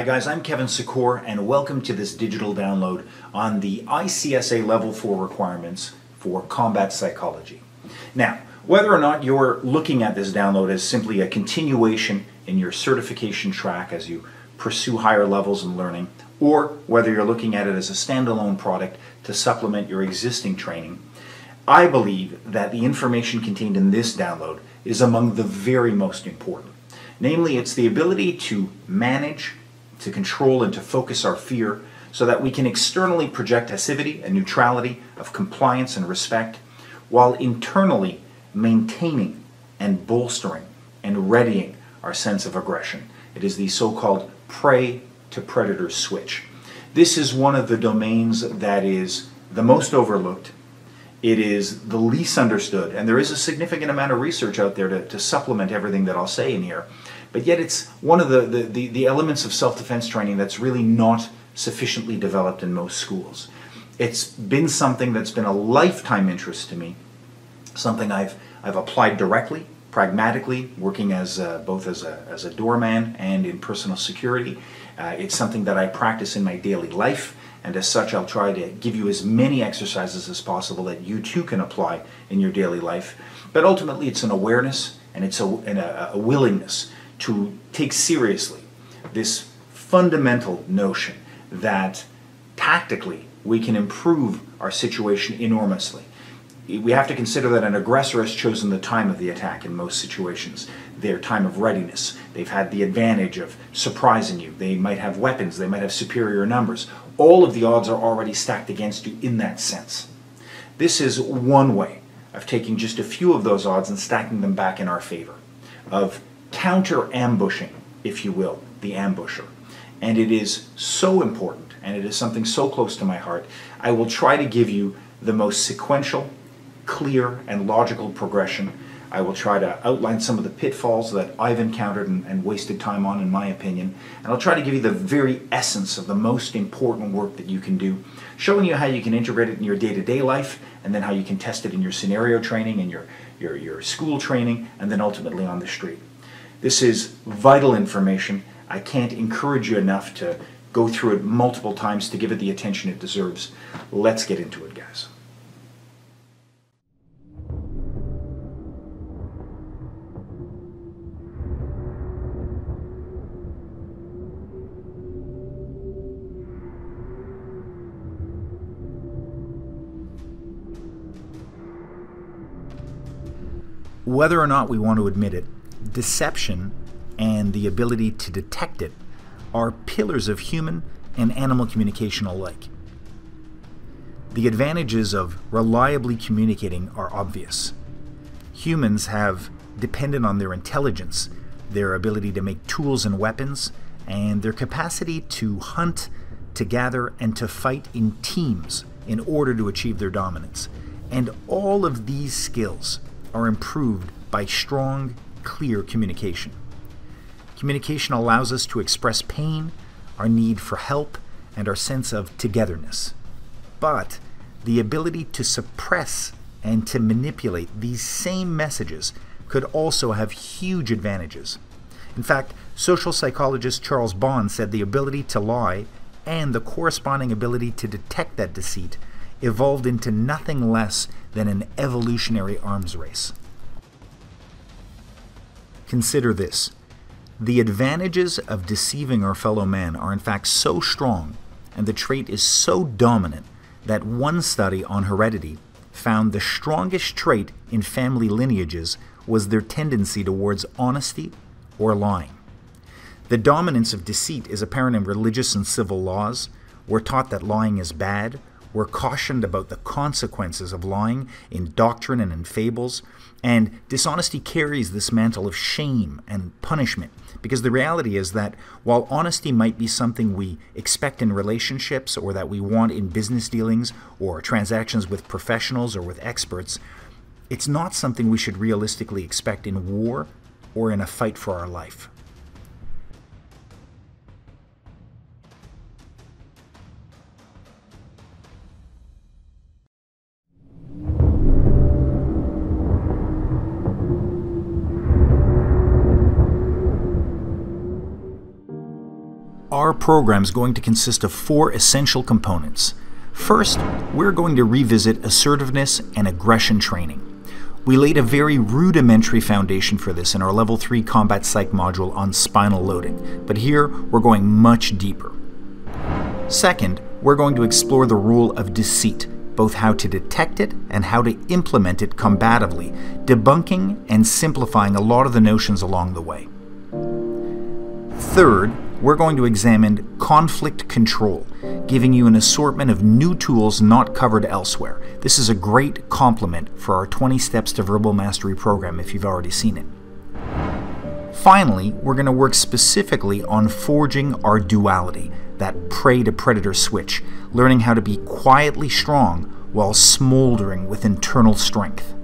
Hi guys, I'm Kevin Secours and welcome to this digital download on the ICSA Level 4 requirements for combat psychology. Now, whether or not you're looking at this download as simply a continuation in your certification track as you pursue higher levels in learning, or whether you're looking at it as a standalone product to supplement your existing training, I believe that the information contained in this download is among the very most important. Namely, it's the ability to manage, to control, and to focus our fear so that we can externally project passivity and neutrality of compliance and respect, while internally maintaining and bolstering and readying our sense of aggression. It is the so called prey to predator switch. This is one of the domains that is the most overlooked. It is the least understood, and there is a significant amount of research out there to, to supplement everything that I'll say in here. But yet, it's one of the, the, the, the elements of self defense training that's really not sufficiently developed in most schools. It's been something that's been a lifetime interest to me, something I've, I've applied directly, pragmatically, working as a, both as a, as a doorman and in personal security. Uh, it's something that I practice in my daily life, and as such, I'll try to give you as many exercises as possible that you too can apply in your daily life. But ultimately, it's an awareness and it's a, and a, a willingness to take seriously this fundamental notion that tactically we can improve our situation enormously. We have to consider that an aggressor has chosen the time of the attack in most situations, their time of readiness. They've had the advantage of surprising you. They might have weapons, they might have superior numbers. All of the odds are already stacked against you in that sense. This is one way of taking just a few of those odds and stacking them back in our favor, of counter ambushing, if you will, the ambusher. And it is so important, and it is something so close to my heart. I will try to give you the most sequential, clear, and logical progression. I will try to outline some of the pitfalls that I've encountered and, and, wasted time on, in my opinion. And I'll try to give you the very essence of the most important work that you can do, showing you how you can integrate it in your day to day life, and then how you can test it in your scenario training and your, your, your school training, and then ultimately on the street. This is vital information. I can't encourage you enough to go through it multiple times to give it the attention it deserves. Let's get into it, guys. Whether or not we want to admit it, deception and the ability to detect it are pillars of human and animal communication alike. The advantages of reliably communicating are obvious. Humans have depended on their intelligence, their ability to make tools and weapons, and their capacity to hunt, to gather, and to fight in teams in order to achieve their dominance. And all of these skills are improved by strong clear communication. Communication allows us to express pain, our need for help, and our sense of togetherness. But the ability to suppress and to manipulate these same messages could also have huge advantages. In fact, social psychologist Charles Bond said the ability to lie and the corresponding ability to detect that deceit evolved into nothing less than an evolutionary arms race. Consider this. The advantages of deceiving our fellow man are in fact so strong, and the trait is so dominant, that one study on heredity found the strongest trait in family lineages was their tendency towards honesty or lying. The dominance of deceit is apparent in religious and civil laws. We're taught that lying is bad. We're cautioned about the consequences of lying in doctrine and in fables. And dishonesty carries this mantle of shame and punishment because the reality is that while honesty might be something we expect in relationships or that we want in business dealings or transactions with professionals or with experts, it's not something we should realistically expect in war or in a fight for our life. Our program is going to consist of four essential components. First, we're going to revisit assertiveness and aggression training. We laid a very rudimentary foundation for this in our Level 3 Combat Psych module on spinal loading, but here we're going much deeper. Second, we're going to explore the role of deceit, both how to detect it and how to implement it combatively, debunking and simplifying a lot of the notions along the way. Third, we're going to examine conflict control, giving you an assortment of new tools not covered elsewhere. This is a great complement for our 20 Steps to Verbal Mastery program if you've already seen it. Finally, we're going to work specifically on forging our duality, that prey to predator switch, learning how to be quietly strong while smoldering with internal strength.